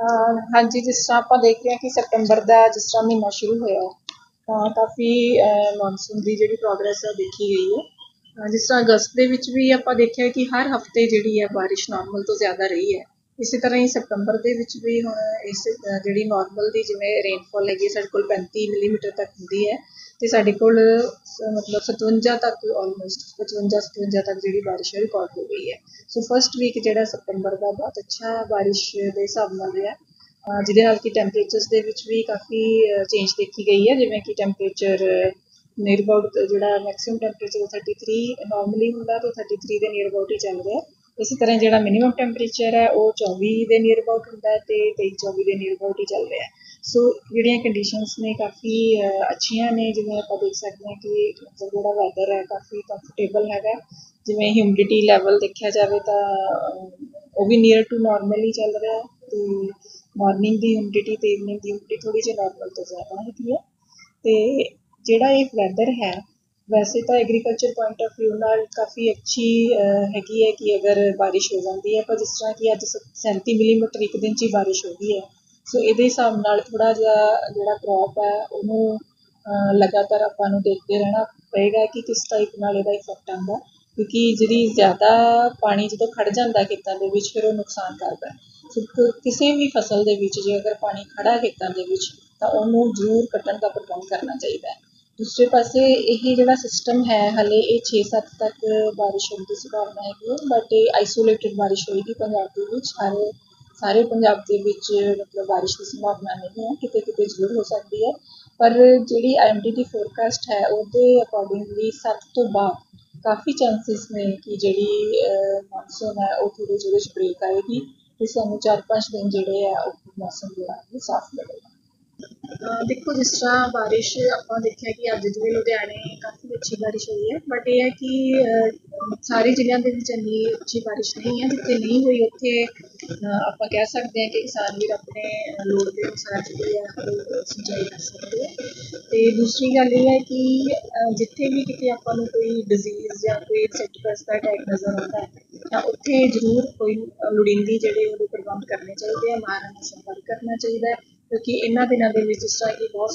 ਹਾਂਜੀ, ਜਿਸ ਤਰ੍ਹਾਂ ਆਪਾਂ ਦੇਖ ਰਹੇ ਹਾਂ ਕਿ ਸਤੰਬਰ ਦਾ ਜਿਸ ਤਰ੍ਹਾਂ ਮਹੀਨਾ ਸ਼ੁਰੂ ਹੋਇਆ, ਤਾਂ ਕਾਫੀ ਮੌਨਸੂਨ ਦੀ ਜਿਹੜੀ ਪ੍ਰੋਗਰੈਸ ਹੈ ਦੇਖੀ ਗਈ ਹੈ। ਜਿਸ ਤਰ੍ਹਾਂ ਅਗਸਤ ਦੇ ਵਿੱਚ ਵੀ ਆਪਾਂ ਦੇਖਿਆ ਕਿ ਹਰ ਹਫ਼ਤੇ ਜਿਹੜੀ ਹੈ ਬਾਰਿਸ਼ ਨਾਰਮਲ ਤੋਂ ਜ਼ਿਆਦਾ ਰਹੀ ਹੈ। ਇਸੇ ਤਰ੍ਹਾਂ ਹੀ ਸਤੰਬਰ ਦੇ ਵਿੱਚ ਵੀ ਹੁਣ ਇਸ ਜਿਹੜੀ ਨੋਰਮਲ ਦੀ ਜਿਵੇਂ ਰੇਨਫਾਲ ਹੈਗੀ ਹੈ, ਸਾਡੇ ਕੋਲ 35 ਮਿਲੀਮੀਟਰ ਤੱਕ ਹੁੰਦੀ ਹੈ ਅਤੇ ਸਾਡੇ ਕੋਲ ਸ- ਮਤਲਬ 57 ਤੱਕ ਆਲਮੋਸਟ 55 57 ਤੱਕ ਜਿਹੜੀ ਬਾਰਿਸ਼ ਹੈ ਰਿਕਾਰਡ ਹੋ ਗਈ ਹੈ। ਸੋ ਫਸਟ ਵੀਕ ਜਿਹੜਾ ਸਤੰਬਰ ਦਾ ਬਹੁਤ ਅੱਛਾ ਬਾਰਿਸ਼ ਦੇ ਹਿਸਾਬ ਨਾਲ ਰਿਹਾ। ਜਿਹਦੇ ਨਾਲ ਕਿ ਟੈਂਪਰੇਚਰਸ ਦੇ ਵਿੱਚ ਵੀ ਕਾਫੀ ਚੇਂਜ ਦੇਖੀ ਗਈ ਹੈ। ਜਿਵੇਂ ਕਿ ਟੈਂਪਰੇਚਰ ਨੀਅਰ ਅਬਾਊਟ ਜਿਹੜਾ ਮੈਕਸਿਮਮ ਟੈਂਪਰੇਚਰ 33 ਨਾਰਮਲੀ ਹੁੰਦਾ ਤਾਂ 33 ਦੇ ਨੀਅਰ ਅਬਾਊਟ ਹੀ ਚੱਲ ਰਿਹਾ ਇਸੇ ਤਰ੍ਹਾਂ ਜਿਹੜਾ ਮਿਨੀਮਮ ਟੈਂਪਰੇਚਰ ਹੈ, ਉਹ 24 ਦੇ ਨੀਅਰ ਅਬਾਊਟ ਹੁੰਦਾ ਹੈ ਤੇ 23 24 ਦੇ ਨੀਅਰ ਅਬਾਊਟ ਹੀ ਚੱਲ ਰਿਹਾ ਸੋ ਜਿਹੜੀਆਂ ਕੰਡੀਸ਼ਨਸ ਨੇ ਕਾਫੀ ਅੱਛੀਆਂ ਨੇ, ਜਿਵੇਂ ਆਪਾਂ ਦੇਖ ਸਕਦੇ ਹਾਂ ਕਿ ਮਤਲਬ ਜਿਹੜਾ ਵੈਦਰ ਹੈ ਕਾਫੀ ਕੰਫਰਟੇਬਲ ਹੈਗਾ। ਜਿਵੇਂ ਹਿਊਮਿਡਿਟੀ ਲੈਵਲ ਦੇਖਿਆ ਜਾਵੇ ਤਾਂ ਉਹ ਵੀ ਨੀਅਰ ਟੂ ਨਾਰਮਲ ਹੀ ਚੱਲ ਰਿਹਾ ਹੈ ਤੇ ਮਾਰਨਿੰਗ ਦੀ ਹਿਊਮਿਡਿਟੀ ਤੇ ਈਵਨਿੰਗ ਦੀ ਹਿਊਮਿਡਿਟੀ ਥੋੜੀ ਜਿਹੀ ਨਾਰਮਲ ਤੋਂ ਜ਼ਿਆਦਾ ਹੈਗੀ ਹੈ। ਤੇ ਜਿਹੜਾ ਇਹ ਵੈਦਰ ਹੈ ਵੈਸੇ ਤਾਂ ਐਗਰੀਕਲਚਰ ਪੁਆਇੰਟ ਆਫ ਵਿਊ ਨਾਲ ਕਾਫੀ ਅੱਛੀ ਹੈਗੀ ਹੈ ਕਿ ਅਗਰ ਬਾਰਿਸ਼ ਹੋ ਜਾਂਦੀ ਹੈ, ਪਰ ਜਿਸ ਤਰ੍ਹਾਂ ਕਿ ਅੱਜ 37 ਮਿਲੀਮੀਟਰ ਇੱਕ ਦਿਨ 'ਚ ਹੀ ਬਾਰਿਸ਼ ਹੋ ਗਈ ਹੈ, ਸੋ ਇਹਦੇ ਹਿਸਾਬ ਨਾਲ ਥੋੜ੍ਹਾ ਜਿਹਾ ਜਿਹੜਾ ਕਰੋਪ ਹੈ, ਉਹਨੂੰ ਲਗਾਤਾਰ ਆਪਾਂ ਨੂੰ ਦੇਖਦੇ ਰਹਿਣਾ ਪਏਗਾ ਕਿ ਕਿਸ ਟਾਈਪ ਨਾਲ ਇਹਦਾ ਇਫੈਕਟ ਆਉਂਦਾ ਕਿਉਂਕਿ ਜਿਹੜੀ ਜ਼ਿਆਦਾ ਪਾਣੀ ਜਦੋਂ ਖੜ ਜਾਂਦਾ ਖੇਤਾਂ ਦੇ ਵਿੱਚ, ਫਿਰ ਉਹ ਨੁਕਸਾਨ ਕਰਦਾ ਸੋ ਕਿਸੇ ਵੀ ਫਸਲ ਦੇ ਵਿੱਚ, ਜੇ ਅਗਰ ਪਾਣੀ ਖੜਾ ਖੇਤਾਂ ਦੇ ਵਿੱਚ, ਤਾਂ ਉਹਨੂੰ ਜ਼ਰੂਰ ਕੱਟਣ ਦਾ ਪ੍ਰਬੰਧ ਕਰਨਾ ਚਾਹੀਦਾ ਹੈ। ਦੂਸਰੇ ਪਾਸੇ ਇਹ ਜਿਹੜਾ ਸਿਸਟਮ ਹੈ, ਹਾਲੇ ਇਹ 6-7 ਤੱਕ ਬਾਰਿਸ਼ ਹੋਣ ਦੀ ਸੰਭਾਵਨਾ ਹੈਗੀ ਹੈ ਬਟ ਇਹ ਆਈਸੋਲੇਟਿਡ ਬਾਰਿਸ਼ ਹੋਏਗੀ ਪੰਜਾਬ ਦੇ ਵਿੱਚ। ਸਾਰੇ ਸਾਰੇ ਪੰਜਾਬ ਦੇ ਵਿੱਚ ਮਤਲਬ ਬਾਰਿਸ਼ ਦੀ ਸੰਭਾਵਨਾ ਨਹੀਂ ਹੈ, ਕਿਤੇ ਕਿਤੇ ਜ਼ਰੂਰ ਹੋ ਸਕਦੀ ਹੈ। ਪਰ ਜਿਹੜੀ ਆਈਐਮਡੀ ਦੀ ਫੋਰਕਾਸਟ ਹੈ, ਉਹਦੇ ਅਕੋਰਡਿੰਗਲੀ 7 ਤੋਂ ਬਾਅਦ ਕਾਫੀ ਚਾਂਸਸ ਨੇ ਕਿ ਜਿਹੜੀ ਮੌਨਸੂਨ ਹੈ, ਉਹ ਥੋੜੇ ਜਿਹੇ ਵਿੱਚ ਬ੍ਰੇਕ ਆਏਗੀ ਤੇ ਸਾਨੂੰ 4-5 ਦਿਨ ਜਿਹੜੇ ਆ ਉਹ ਮੌਸਮ ਜਿਹੜਾ ਹੈ ਸਾਫ਼ ਲੱਗੇਗਾ ਦੇਖੋ, ਜਿਸ ਤਰ੍ਹਾਂ ਬਾਰਿਸ਼ ਆਪਾਂ ਦੇਖਿਆ ਕਿ ਅੱਜ ਜਿਵੇਂ ਲੁਧਿਆਣੇ ਕਾਫੀ ਅੱਛੀ ਬਾਰਿਸ਼ ਹੋਈ ਹੈ ਬਟ ਇਹ ਹੈ ਕਿ ਸਾਰੇ ਜ਼ਿਲ੍ਹਿਆਂ ਦੇ ਵਿੱਚ ਇੰਨੀ ਅੱਛੀ ਬਾਰਿਸ਼ ਨਹੀਂ ਹੈ, ਜਿੱਥੇ ਨਹੀਂ ਹੋਈ ਉੱਥੇ ਆਪਾਂ ਕਹਿ ਸਕਦੇ ਹਾਂ ਕਿ ਕਿਸਾਨ ਵੀਰ ਆਪਣੇ ਲੋੜ ਦੇ ਅਨੁਸਾਰ ਜਿਹੜੀ ਹੈ ਸਿੰਚਾਈ ਕਰ ਸਕਦੇ ਹੈ ਤੇ ਦੂਸਰੀ ਗੱਲ ਇਹ ਹੈ ਕਿ ਜਿੱਥੇ ਵੀ ਕਿਤੇ ਆਪਾਂ ਨੂੰ ਕੋਈ ਡਿਜ਼ੀਜ਼ ਜਾਂ ਕੋਈ ਇਨਸੈਕਟਿਵਸ ਦਾ ਅਟੈਕ ਨਜ਼ਰ ਆਉਂਦਾ ਹੈ, ਤਾਂ ਉੱਥੇ ਜ਼ਰੂਰ ਕੋਈ ਲੋੜੀਂਦੀ ਜਿਹੜੇ ਉਹਦੇ ਪ੍ਰਬੰਧ ਕਰਨੇ ਚਾਹੀਦੇ ਆ ਮਾਹਰਾਂ ਨਾਲ ਸੰਪਰਕ ਕਰਨਾ ਚਾਹੀਦਾ ਹੈ। ਕਿਉਂਕਿ ਇਹਨਾਂ ਦਿਨਾਂ ਦੇ ਵਿੱਚ ਜਿਸ ਤਰ੍ਹਾਂ ਕਿ ਬਹੁਤ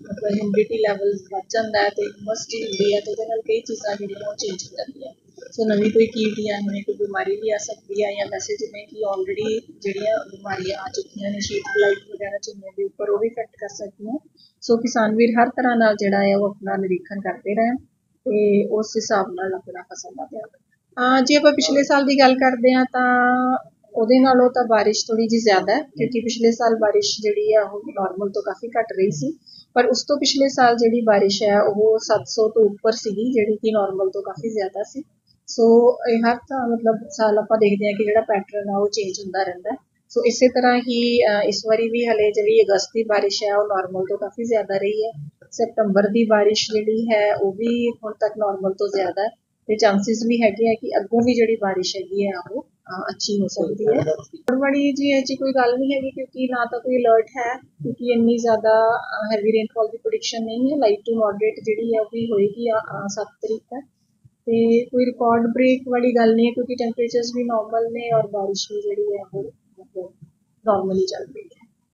ਮਤਲਬ ਹਿਊਮਿਡਿਟੀ ਲੈਵਲ ਵੱਧ ਜਾਂਦਾ ਹੈ ਤੇ ਹਿਊਮਸਟੀ ਹੁੰਦੀ ਹੈ ਤੇ ਉਹਦੇ ਨਾਲ ਕਈ ਚੀਜ਼ਾਂ ਜਿਹੜੀਆਂ ਉਹ ਚੇਂਜ ਹੋ ਜਾਂਦੀਆਂ। ਸੋ ਨਵੀਂ ਕੋਈ ਕੀਟ ਨਵੀਂ ਕੋਈ ਬਿਮਾਰੀ ਵੀ ਆ ਸਕਦੀ ਹੈ ਜਾਂ ਵੈਸੇ ਜਿਵੇਂ ਕਿ ਆਲਰੇਡੀ ਜਿਹੜੀਆਂ ਬਿਮਾਰੀਆਂ ਆ ਚੁੱਕੀਆਂ ਨੇ ਸ਼ੀਟ ਲਾਈਟ ਵਗੈਰਾ ਝੋਨੇ ਦੇ ਉੱਪਰ, ਉਹ ਵੀ ਇਫੈਕਟ ਕਰ ਸਕਦੀਆਂ। ਸੋ ਕਿਸਾਨ ਵੀਰ ਹਰ ਤਰ੍ਹਾਂ ਨਾਲ ਜਿਹੜਾ ਹੈ ਉਹ ਆਪਣਾ ਨਿਰੀਖਣ ਕਰਦੇ ਰਹਿਣ ਤੇ ਉਸ ਹਿਸਾਬ ਨਾਲ ਆਪਣਾ ਫਸਲ ਦਾ ਧਿਆਨ ਰੱਖਣ। ਜੇ ਆਪਾਂ ਪਿਛਲੇ ਸਾਲ ਦੀ ਗੱਲ ਕਰਦੇ ਹਾਂ ਤਾਂ ਉਹਦੇ ਨਾਲੋਂ ਤਾਂ ਬਾਰਿਸ਼ ਥੋੜੀ ਜਿਹੀ ਜ਼ਿਆਦਾ ਹੈ, ਕਿਉਂਕਿ ਪਿਛਲੇ ਸਾਲ ਬਾਰਿਸ਼ ਜਿਹੜੀ ਆ ਉਹ ਨਾਰਮਲ ਤੋਂ ਕਾਫੀ ਘੱਟ ਰਹੀ ਸੀ। ਪਰ ਉਸ ਤੋਂ ਪਿਛਲੇ ਸਾਲ ਜਿਹੜੀ ਬਾਰਿਸ਼ ਹੈ, ਉਹ 700 ਤੋਂ ਉੱਪਰ ਸੀਗੀ, ਜਿਹੜੀ ਕਿ ਨਾਰਮਲ ਤੋਂ ਕਾਫੀ ਜ਼ਿਆਦਾ ਸੀ। ਸੋ ਇਹ ਹਰ ਤਾਂ ਮਤਲਬ ਸਾਲ ਆਪਾਂ ਦੇਖਦੇ ਹਾਂ ਕਿ ਜਿਹੜਾ ਪੈਟਰਨ ਆ, ਉਹ ਚੇਂਜ ਹੁੰਦਾ ਰਹਿੰਦਾ ਸੋ ਇਸੇ ਤਰ੍ਹਾਂ ਹੀ ਇਸ ਵਾਰੀ ਵੀ ਹਲੇ ਜਿਹੜੀ ਅਗਸਤ ਦੀ ਬਾਰਿਸ਼ ਹੈ, ਉਹ ਨਾਰਮਲ ਤੋਂ ਕਾਫੀ ਜ਼ਿਆਦਾ ਰਹੀ ਹੈ। ਸਤੰਬਰ ਦੀ ਬਾਰਿਸ਼ ਜਿਹੜੀ ਹੈ, ਉਹ ਵੀ ਹੁਣ ਤੱਕ ਨਾਰਮਲ ਤੋਂ ਜ਼ਿਆਦਾ ਹੈ। ਤੇ ਚਾਂਸਸ ਵੀ ਹੈਗੇ ਆ ਕਿ ਅੱਗੋਂ ਵੀ ਜਿਹੜੀ ਬਾਰਿਸ਼ ਹੈਗੀ ਹੈ ਉਹ ਅੱਛੀ ਹੋ ਸਕਦੀ ਹੈ। ਬੜੀ ਜੀ ਜੀ ਕੋਈ ਗੱਲ ਨਹੀਂ ਹੈਗੀ ਕਿਉਂਕਿ ਨਾ ਤਾਂ ਕੋਈ ਅਲਰਟ ਹੈ ਕਿਉਂਕਿ ਇੰਨੀ ਜ਼ਿਆਦਾ ਹੈਵੀ ਰੇਨਫਾਲ ਦੀ ਪ੍ਰੈਡਿਕਸ਼ਨ ਨਹੀਂ ਹੈ। ਲਾਈਟ ਟੂ ਮੋਡਰੇਟ ਜਿਹੜੀ ਹੈ ਉਹ ਵੀ ਹੋਏਗੀ 7 ਤਰੀਕ ਤੱਕ ਤੇ ਕੋਈ ਰਿਕਾਰਡ ਬ੍ਰੇਕ ਵਾਲੀ ਗੱਲ ਨਹੀਂ ਹੈ ਕਿਉਂਕਿ ਟੈਂਪਰੇਚਰਸ ਵੀ ਨਾਰਮਲ ਨੇ ਔਰ ਬਾਰਿਸ਼ ਵੀ ਜਿਹੜੀ ਹੈ ਉਹ ਨਾਰਮਲੀ ਚੱਲ ਰਹੀ ਹੈ।